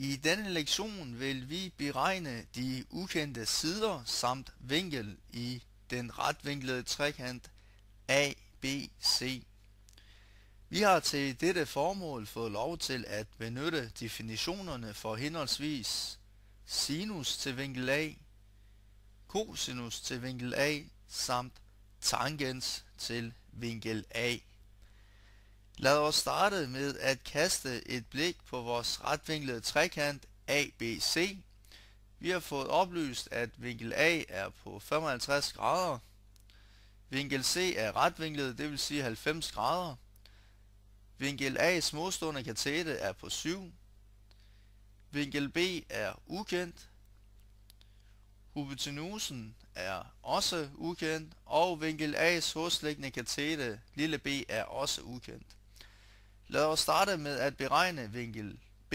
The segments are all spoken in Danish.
I denne lektion vil vi beregne de ukendte sider samt vinkel i den retvinklede trekant ABC. Vi har til dette formål fået lov til at benytte definitionerne for henholdsvis sinus til vinkel A, cosinus til vinkel A samt tangens til vinkel A. Lad os starte med at kaste et blik på vores retvinklede trekant ABC. Vi har fået oplyst, at vinkel A er på 55 grader. Vinkel C er retvinklet, det vil sige 90 grader. Vinkel A's modstående katete er på 7. Vinkel B er ukendt. Hypotenusen er også ukendt, og vinkel A's hovedslæggende katete lille b er også ukendt. Lad os starte med at beregne vinkel B.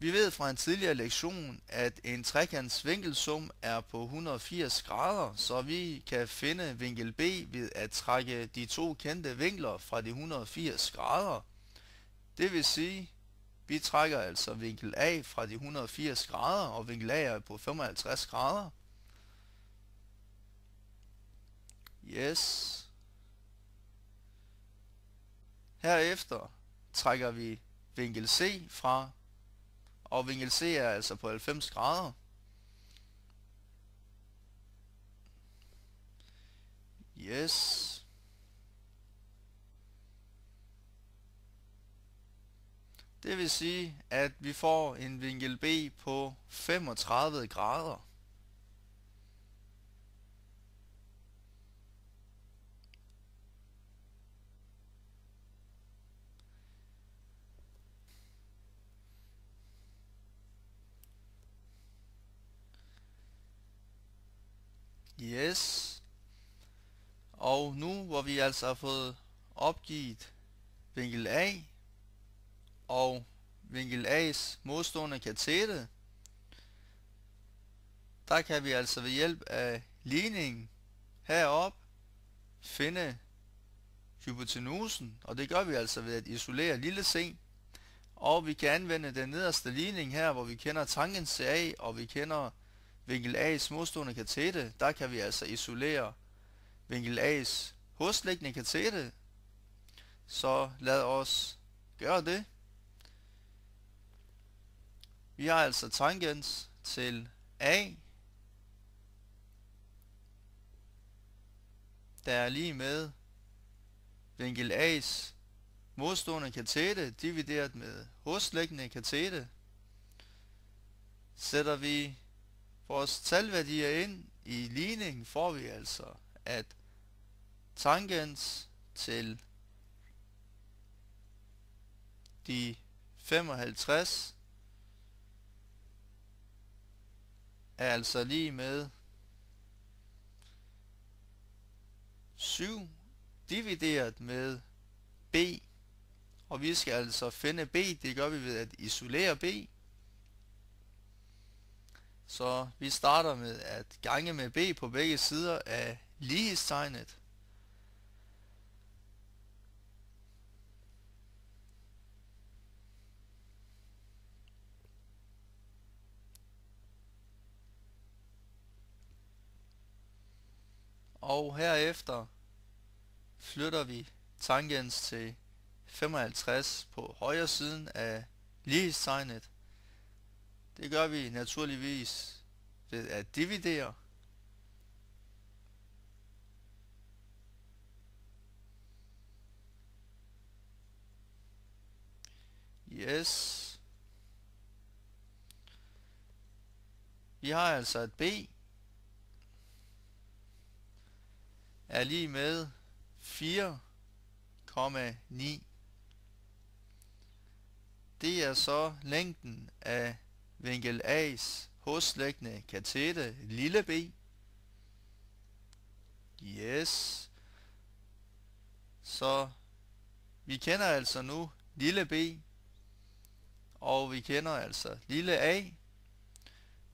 Vi ved fra en tidligere lektion, at en trekants vinkelsum er på 180 grader, så vi kan finde vinkel B ved at trække de to kendte vinkler fra de 180 grader. Det vil sige, vi trækker altså vinkel A fra de 180 grader, og vinkel A er på 55 grader. Yes. Herefter trækker vi vinkel C fra, og vinkel C er altså på 90 grader. Yes. Det vil sige, at vi får en vinkel B på 35 grader. Yes. Og nu hvor vi altså har fået opgivet vinkel A og vinkel A's modstående katete, der kan vi altså ved hjælp af ligningen herop finde hypotenusen, og det gør vi altså ved at isolere lille c, og vi kan anvende den nederste ligning her, hvor vi kender tangens A, og vi kender vinkel A's modstående katete, der kan vi altså isolere vinkel A's hosliggende katete. Så lad os gøre det. Vi har altså tangens til A, der er lige med vinkel A's modstående katete divideret med hosliggende katete. Sætter vi vores talværdier ind i ligningen, får vi altså, at tangens til de 55 er altså lige med 7 divideret med b. Og vi skal altså finde b, det gør vi ved at isolere b. Så vi starter med at gange med b på begge sider af lighedstegnet. Og herefter flytter vi tangens til 55 på højre siden af lighedstegnet. Det gør vi naturligvis ved at dividere. Yes. Vi har altså et B er lige med 4,9. Det er så længden af vinkel A's hoslæggende katete lille b. Yes. Så vi kender altså nu lille b, og vi kender altså lille a,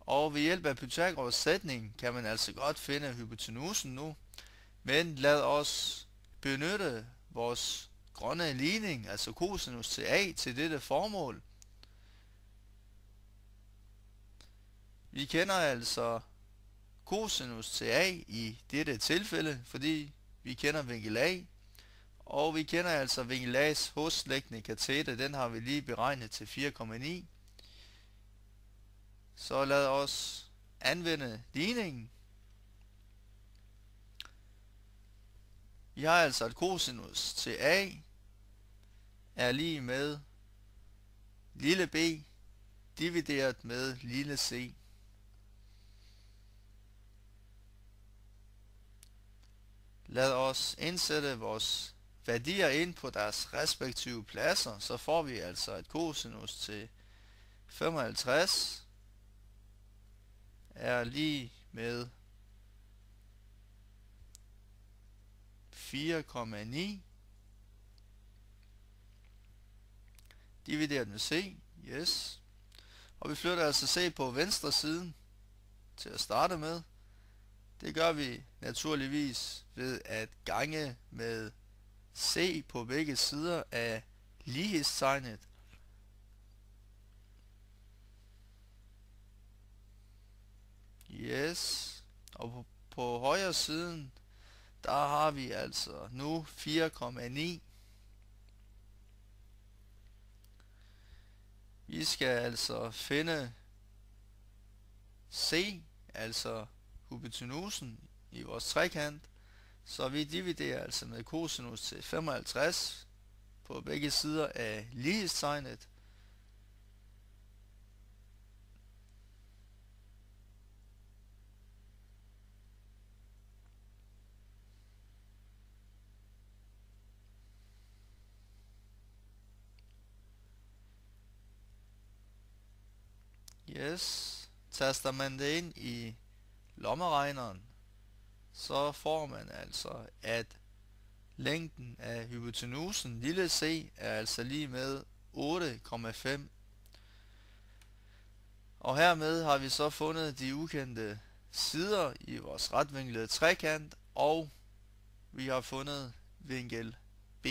og ved hjælp af Pythagoras sætning kan man altså godt finde hypotenusen nu. Men lad os benytte vores grønne ligning, altså cosinus til a, til dette formål. Vi kender altså cosinus til A i dette tilfælde, fordi vi kender vinkel A, og vi kender altså vinkel A's hoslæggende katete, den har vi lige beregnet til 4,9. Så lad os anvende ligningen. Vi har altså et cosinus til A er lige med lille b divideret med lille c. Lad os indsætte vores værdier ind på deres respektive pladser, så får vi altså et cosinus til 55 er lige med 4,9 divideret med c, yes. Og vi flytter altså c på venstre siden til at starte med. Det gør vi naturligvis ved at gange med c på begge sider af lighedstegnet. Yes. Og på, på højre siden, der har vi altså nu 4,9. Vi skal altså finde C, altså hypotenusen i vores trekant, så vi dividerer altså med cosinus til 55 på begge sider af lighedstegnet. Yes. Taster man det ind i lommeregneren, så får man altså, at længden af hypotenusen lille c er altså lige med 8,5. Og hermed har vi så fundet de ukendte sider i vores retvinklede trekant, og vi har fundet vinkel B.